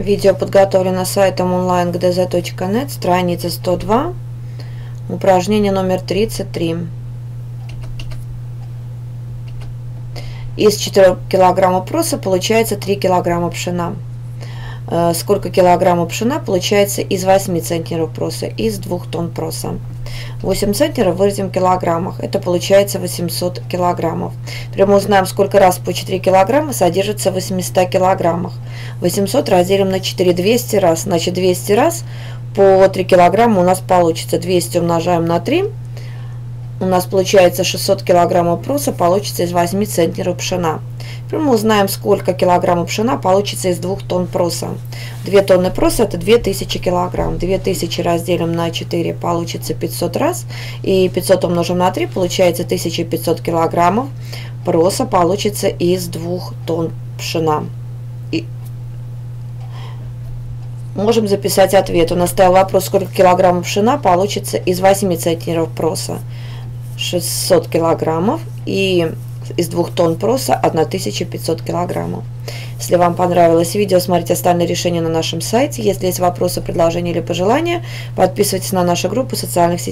Видео подготовлено сайтом onlinegdz.net, страница 102, упражнение номер 33. Из 4 килограммов проса получается 3 килограмма пшена. Э, сколько килограммов пшена получается из 8 центнеров проса, из 2 тонн проса. 8 центнеров выразим в килограммах. Это получается 800 килограммов. Мы узнаем, сколько раз по 4 килограмма содержится в 800 килограммах. 800 разделим на 4, 200 раз. Значит, 200 раз по 3 килограмма у нас получится. 200 умножаем на 3. У нас получается 600 килограммов проса получится из 8 центнеров пшена. Теперь мы узнаем, сколько килограммов пшена получится из 2 тонн проса. 2 тонны проса это 2000 килограмм. 2000 разделим на 4 получится 500 раз. И 500 умножим на 3 получается 1500 килограммов проса получится из 2 тонн пшена. И можем записать ответ. У нас стоял вопрос, сколько килограммов пшена получится из 8 центнеров проса. 600 килограммов. И из 2 тонн проса 1500 килограммов. Если вам понравилось видео, смотрите остальные решения на нашем сайте. Если есть вопросы, предложения или пожелания, подписывайтесь на нашу группу в социальных сетях.